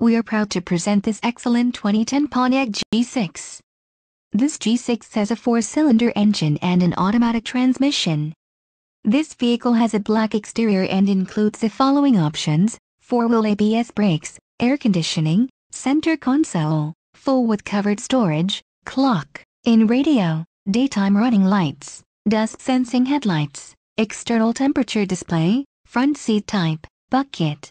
we are proud to present this excellent 2010 Pontiac G6. This G6 has a four-cylinder engine and an automatic transmission. This vehicle has a black exterior and includes the following options, 4-wheel ABS brakes, air conditioning, center console, full with covered storage, clock, in radio, daytime running lights, dusk sensing headlights, external temperature display, front seat type, bucket.